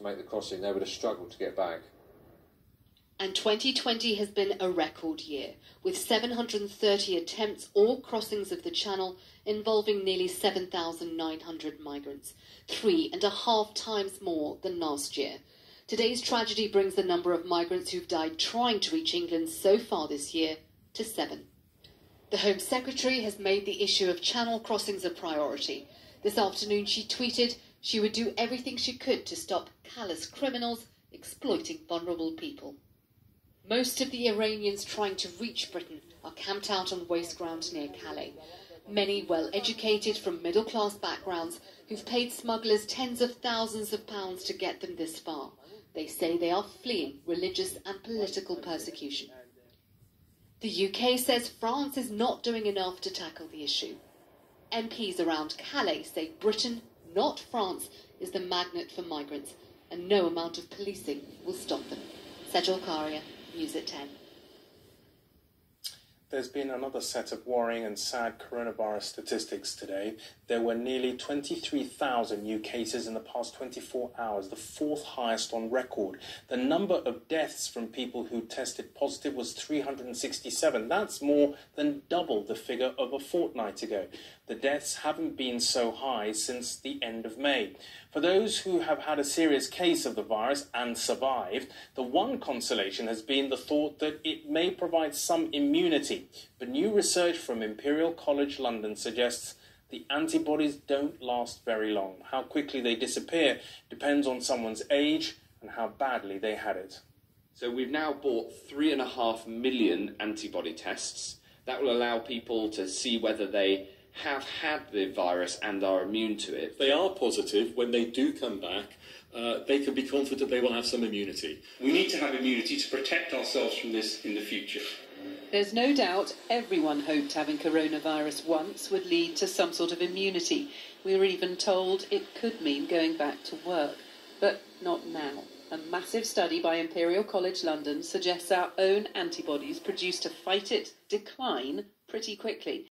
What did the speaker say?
to make the crossing, they would have struggled to get back. And 2020 has been a record year, with 730 attempts or crossings of the Channel involving nearly 7,900 migrants, three and a half times more than last year. Today's tragedy brings the number of migrants who've died trying to reach England so far this year to seven. The Home Secretary has made the issue of Channel crossings a priority. This afternoon, she tweeted she would do everything she could to stop callous criminals exploiting vulnerable people. Most of the Iranians trying to reach Britain are camped out on waste ground near Calais. Many well educated from middle class backgrounds who've paid smugglers tens of thousands of pounds to get them this far. They say they are fleeing religious and political persecution. The UK says France is not doing enough to tackle the issue. MPs around Calais say Britain, not France, is the magnet for migrants, and no amount of policing will stop them. Sejal Karia, News at 10. There's been another set of worrying and sad coronavirus statistics today. There were nearly 23,000 new cases in the past 24 hours, the fourth highest on record. The number of deaths from people who tested positive was 367. That's more than double the figure of a fortnight ago. The deaths haven't been so high since the end of May. For those who have had a serious case of the virus and survived, the one consolation has been the thought that it may provide some immunity. But new research from Imperial College London suggests the antibodies don't last very long. How quickly they disappear depends on someone's age and how badly they had it. So we've now bought three and a half million antibody tests. That will allow people to see whether they have had the virus and are immune to it. They are positive. When they do come back, uh, they can be confident they will have some immunity. We need to have immunity to protect ourselves from this in the future. There's no doubt everyone hoped having coronavirus once would lead to some sort of immunity. We were even told it could mean going back to work. But not now. A massive study by Imperial College London suggests our own antibodies produced to fight it decline pretty quickly.